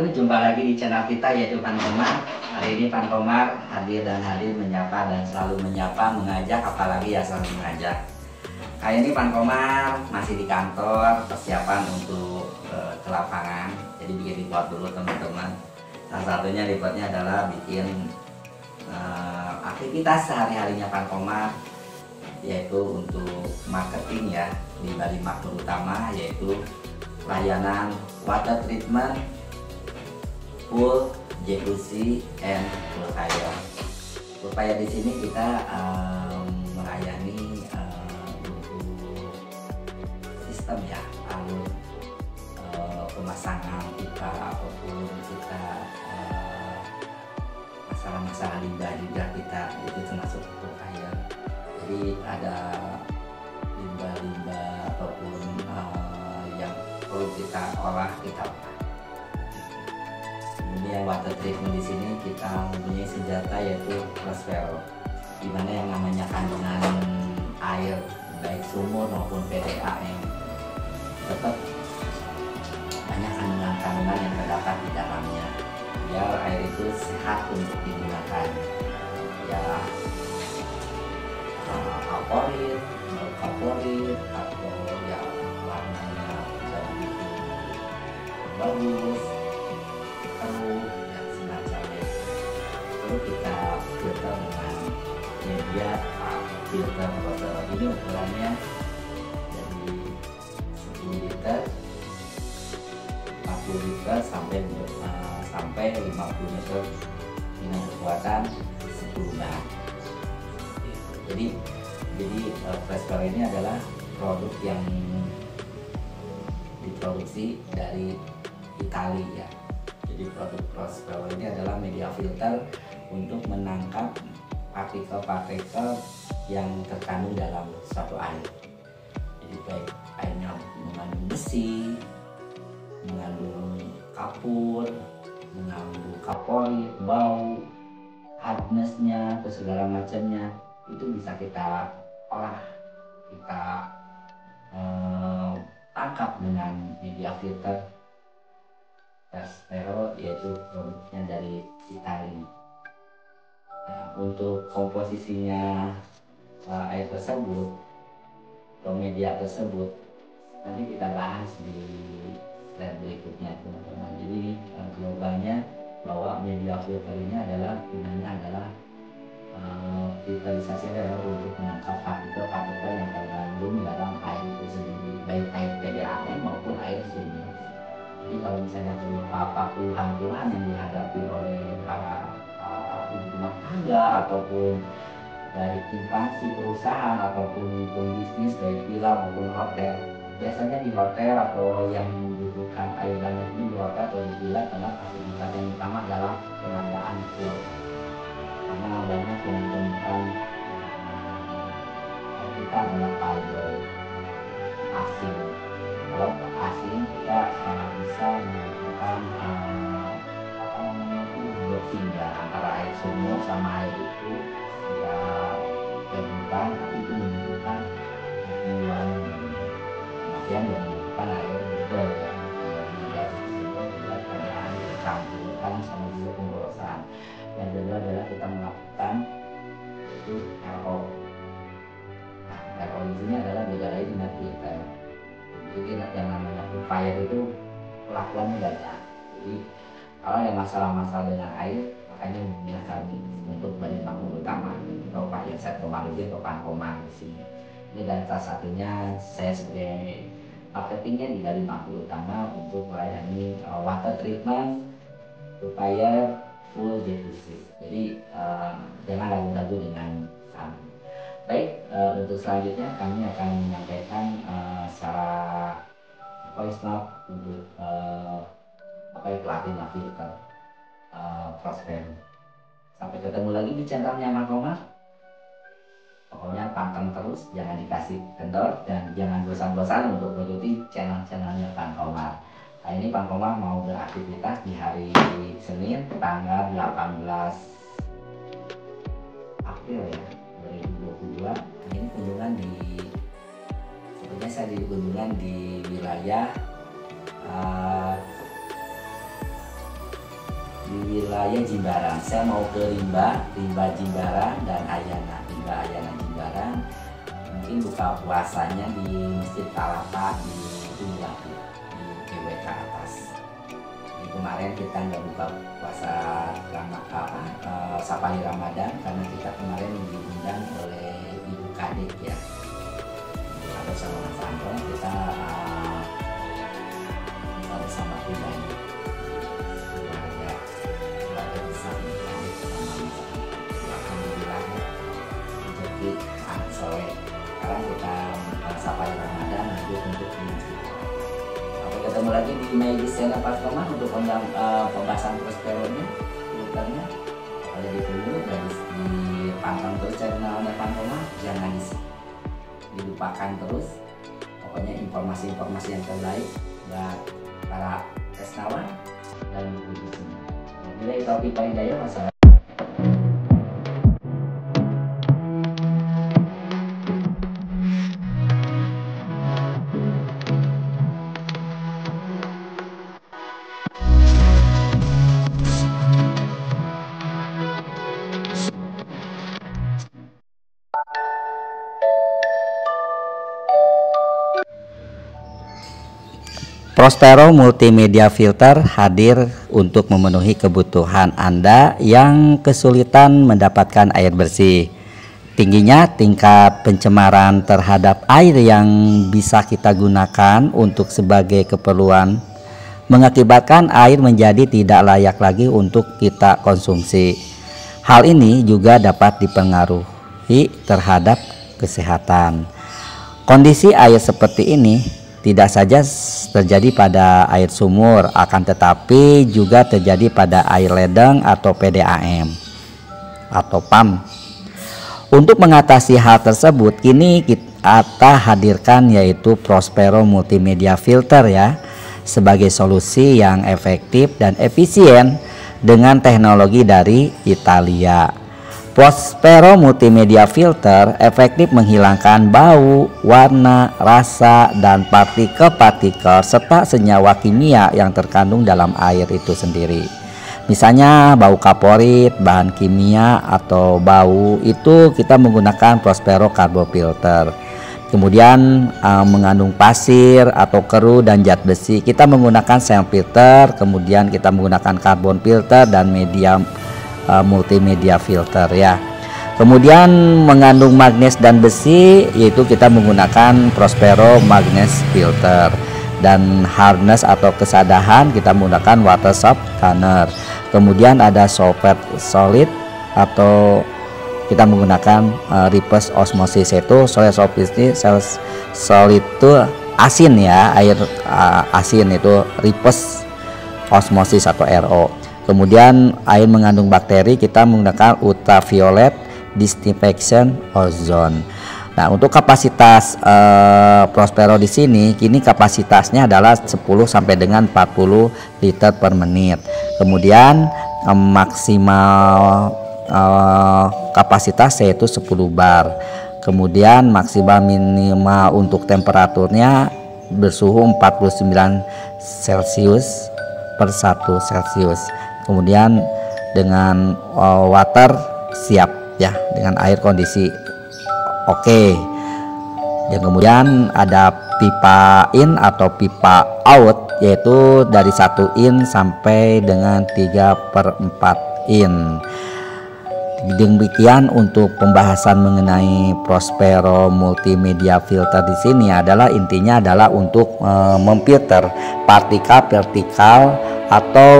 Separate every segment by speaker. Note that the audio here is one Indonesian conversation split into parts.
Speaker 1: wabarakatuh Jumpa lagi di channel kita yaitu Pan Komar. Hari ini Pan Komar hadir dan hadir menyapa dan selalu menyapa Mengajak apalagi ya selalu mengajak. Kali ini Pan Komar masih di kantor Persiapan untuk uh, ke lapangan. Jadi bikin report dulu teman-teman. Salah satunya reportnya adalah bikin uh, aktivitas sehari-harinya Pan Komar Yaitu untuk marketing ya. Di Bali Makmur Utama yaitu layanan water treatment full jacuzzi and. Full fire di sini kita um, melayani um, sistem ya alur uh, pemasangan pipa ataupun kita masalah-masalah uh, limbah-limbah kita itu termasuk fire. Jadi ada limbah-limbah ataupun uh, yang perlu kita olah kita olah kemudian water treatment di sini kita mempunyai senjata yaitu Prospero di mana yang namanya kandungan air baik sumur maupun PDA yang tetap banyak kandungan-kandungan yang terdapat di dalamnya. Biar air itu sehat untuk digunakan. Ya uh, alkohol, alkohol atau ya warnanya jadi bagus lalu kita filter dengan media filter botol ini ukurannya dari 10 liter 40 liter sampai uh, sampai 50 liter dengan kekuatan 10 bar. Jadi jadi uh, ini adalah produk yang diproduksi dari Italia. Ya jadi produk Prospero ini adalah media filter untuk menangkap partikel-partikel yang terkandung dalam suatu air jadi baik airnya mengandung besi mengandung kapur mengandung kapolit bau hardnessnya atau segala macamnya itu bisa kita olah kita eh, tangkap dengan media filter Prospero yaitu produknya dari Italia. Untuk komposisinya uh, air tersebut atau media tersebut nanti kita bahas di slide berikutnya teman-teman. Jadi uh, globalnya bahwa media filter ini adalah gunanya adalah uh, filterisasi adalah untuk menangkap partikel-partikel yang terkandung dalam air itu sendiri baik air PDAM maupun air sumur jadi kalau misalnya beberapa keluhan-keluhan yang dihadapi oleh para rumah tangga ataupun dari instansi perusahaan ataupun pembisnis dari villa maupun hotel. Biasanya di hotel atau yang membutuhkan air banyak di hotel atau di villa karena fasilitas kemudian menunjukkan air bubble ya dari dari sumur juga keadaan campuran sama juga pemborosan yang kedua adalah kita melakukan RO nah, RO di sini adalah beda lagi dengan filter jadi yang namanya fire itu pelakuannya banyak jadi kalau ada masalah-masalah dengan air makanya menghubungi kami untuk Bali Makmur Utama atau Pak Yosef Komarudin atau Pak Komar di sini ini dan salah satunya saya sebagai marketingnya di Bali Makmur Utama untuk melayani uh, water treatment supaya full jacuzzi jadi uh, jangan ragu-ragu dengan kami Baik, uh, untuk selanjutnya kami akan menyampaikan uh, secara voice note untuk uh, apa yang pelatih filter uh, Prosper. Sampai ketemu lagi di channelnya Makoma. Pokoknya panteng terus, jangan dikasih kendor dan jangan bosan-bosan untuk mengikuti channel-channelnya Bang Komar. Nah ini Bang Komar mau beraktivitas di hari Senin tanggal 18 April ya 2022 ini kunjungan di sebenarnya saya di kunjungan di wilayah uh, saya Jimbaran. Saya mau ke Rimba Rimba Jimbaran dan Ayana Rimba Ayana Jimbaran mungkin buka puasanya di Masjid Kalapa di Rimba di GWK atas. Di kemarin kita nggak buka puasa Ramadan apa uh, Sapari Ramadan karena kita kemarin diundang oleh Ibu Kadek ya. Atau sama Mas Anton kita Untuk Oke ketemu lagi di Medicine Apartemen untuk pembang, uh, pembahasan prosperonya filternya ada ditunggu dan dipantau terus channelnya Pantoma jangan dilupakan terus. Pokoknya informasi-informasi yang terbaik buat para tes dan semua. Nilai topik paling daya masalah
Speaker 2: Prospero Multimedia Filter hadir untuk memenuhi kebutuhan Anda yang kesulitan mendapatkan air bersih. Tingginya tingkat pencemaran terhadap air yang bisa kita gunakan untuk sebagai keperluan mengakibatkan air menjadi tidak layak lagi untuk kita konsumsi. Hal ini juga dapat dipengaruhi terhadap kesehatan. Kondisi air seperti ini tidak saja terjadi pada air sumur akan tetapi juga terjadi pada air ledeng atau PDAM atau PAM untuk mengatasi hal tersebut kini kita hadirkan yaitu Prospero Multimedia Filter ya sebagai solusi yang efektif dan efisien dengan teknologi dari Italia Prospero Multimedia Filter efektif menghilangkan bau, warna, rasa, dan partikel-partikel serta senyawa kimia yang terkandung dalam air itu sendiri. Misalnya bau kaporit, bahan kimia, atau bau itu kita menggunakan Prospero Carbo Filter. Kemudian uh, mengandung pasir atau keru dan zat besi, kita menggunakan sand filter, kemudian kita menggunakan karbon filter dan medium uh, multimedia filter ya. Kemudian mengandung magnes dan besi yaitu kita menggunakan Prospero Magnes Filter dan harness atau kesadahan kita menggunakan water soft. Kemudian ada sulfate solid atau kita menggunakan uh, reverse osmosis itu solid ini solid itu asin ya air uh, asin itu reverse osmosis atau RO Kemudian air mengandung bakteri kita menggunakan ultraviolet disinfection ozone. Nah, untuk kapasitas eh, Prospero di sini kini kapasitasnya adalah 10 sampai dengan 40 liter per menit. Kemudian eh, maksimal eh, kapasitas yaitu 10 bar. Kemudian maksimal minimal untuk temperaturnya bersuhu 49 Celcius per 1 Celcius kemudian dengan uh, water siap ya dengan air kondisi oke okay. dan kemudian ada pipa in atau pipa out yaitu dari satu in sampai dengan 3 per 4 in demikian untuk pembahasan mengenai Prospero multimedia filter di sini adalah intinya adalah untuk e, memfilter partikel vertikal atau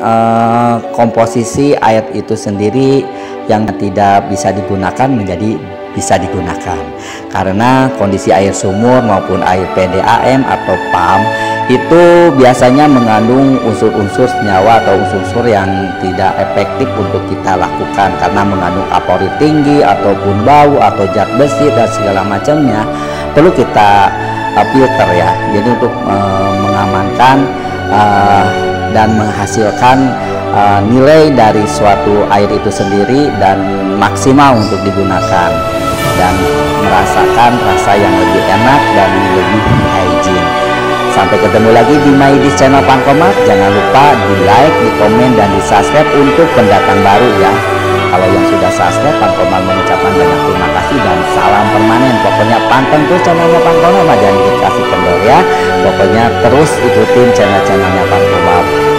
Speaker 2: uh, komposisi ayat itu sendiri yang tidak bisa digunakan menjadi bisa digunakan. Karena kondisi air sumur maupun air PDAM atau PAM itu biasanya mengandung unsur-unsur senyawa atau unsur-unsur yang tidak efektif untuk kita lakukan. Karena mengandung kapori tinggi ataupun bau atau zat besi dan segala macamnya perlu kita uh, filter ya. Jadi untuk uh, mengamankan uh, dan menghasilkan nilai dari suatu air itu sendiri dan maksimal untuk digunakan. Dan merasakan rasa yang lebih enak dan lebih hygiene Sampai ketemu lagi di Maidis channel Pangkomat. Jangan lupa di like, di komen, dan di subscribe untuk pendatang baru ya. Kalau yang sudah subscribe, Pangkomat mengucapkan banyak terima kasih dan salam permanen. Pokoknya panteng terus channelnya Pangkomat, jangan dikasih kendor ya. Pokoknya terus ikutin channel-channelnya Pangkomat.